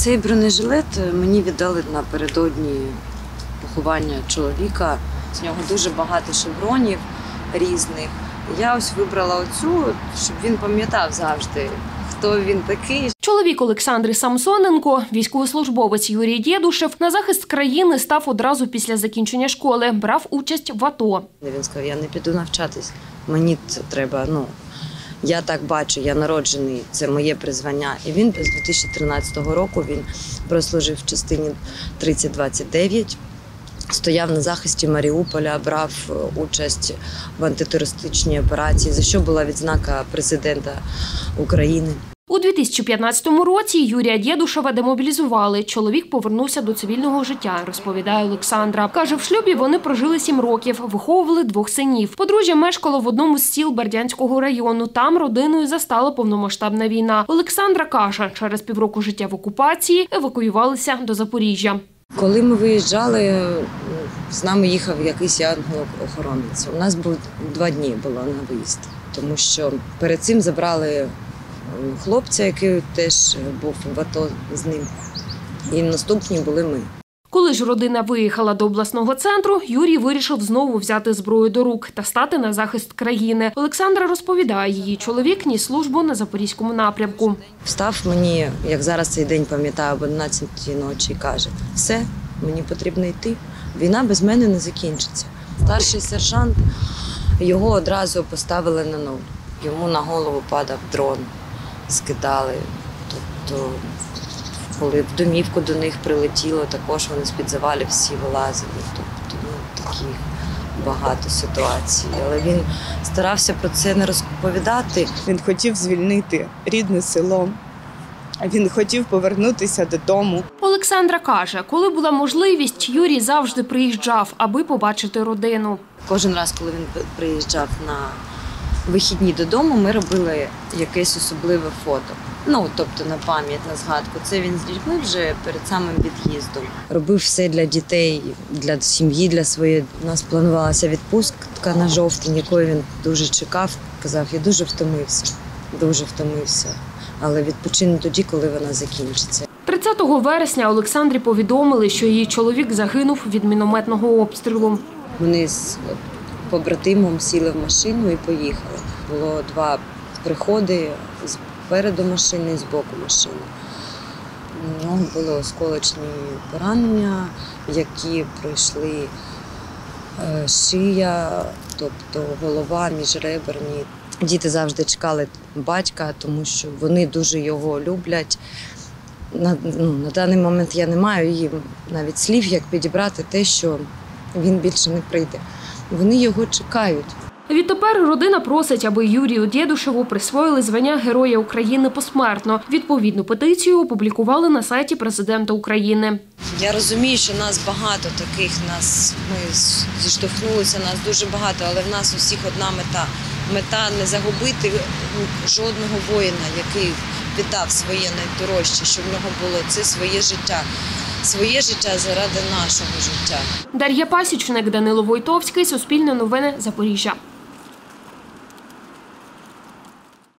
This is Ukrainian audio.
Цей бронежилет мені віддали напередодні поховання чоловіка. З нього дуже багато шевронів різних. Я ось вибрала оцю, щоб він пам'ятав завжди, хто він такий. Чоловік Олександри Самсоненко, військовослужбовець Юрій Дєдушев, на захист країни став одразу після закінчення школи. Брав участь в АТО. Він сказав: я не піду навчатись. Мені це треба. Ну я так бачу, я народжений, це моє призвання. І він з 2013 року він прослужив в частині 3029. Стояв на захисті Маріуполя, брав е, участь в антитерористичній операції, за що була відзнака президента України. У 2015 році Юрія Дєдушева демобілізували. Чоловік повернувся до цивільного життя, розповідає Олександра. Каже, в шлюбі вони прожили сім років, виховували двох синів. Подружжя мешкало в одному з сіл Бердянського району. Там родиною застала повномасштабна війна. Олександра каже, через півроку життя в окупації евакуювалися до Запоріжжя. Коли ми виїжджали, з нами їхав якийсь ангел-охоронець. У нас був два дні було на виїзд, тому що перед цим забрали хлопця, який теж був в АТО з ним. І наступні були ми. Коли ж родина виїхала до обласного центру, Юрій вирішив знову взяти зброю до рук та стати на захист країни. Олександра розповідає, її чоловік ніс службу на запорізькому напрямку. Встав мені, як зараз цей день пам'ятаю, об 11 ночі і каже: все, мені потрібно йти. Війна без мене не закінчиться. Старший сержант його одразу поставили на нуль. Йому на голову падав дрон, скидали. Тобто, коли в домівку до них прилетіло, також вони з-під завалів всі вилазили. Тобто, ну, таких багато ситуацій. Але він старався про це не розповідати. Він хотів звільнити рідне село. Він хотів повернутися додому. Олександра каже, коли була можливість, Юрій завжди приїжджав, аби побачити родину. Кожен раз, коли він приїжджав на вихідні додому, ми робили якесь особливе фото. Ну, тобто на пам'ять, на згадку. Це він з дітьми вже перед самим від'їздом. Робив все для дітей, для сім'ї, для своєї. У нас планувалася відпустка на жовтень, якої він дуже чекав. Казав, я дуже втомився, дуже втомився. Але відпочину тоді, коли вона закінчиться. 30 вересня Олександрі повідомили, що її чоловік загинув від мінометного обстрілу. Вони з побратимом сіли в машину і поїхали. Було два приходи спереду машини і з боку машини. У нього були осколочні поранення, які пройшли е, шия, тобто голова, міжреберні. Діти завжди чекали батька, тому що вони дуже його люблять. На, ну, на даний момент я не маю їм навіть слів, як підібрати те, що він більше не прийде. Вони його чекають. Відтепер родина просить, аби Юрію Дєдушеву присвоїли звання Героя України посмертно. Відповідну петицію опублікували на сайті президента України. Я розумію, що нас багато таких, нас ми зіштовхнулися, нас дуже багато, але в нас усіх одна мета. Мета не загубити жодного воїна, який віддав своє найдорожче, щоб в нього було це своє життя, своє життя заради нашого життя. Дар'я Пасічник, Данило Войтовський, Суспільне новини, Запоріжжя.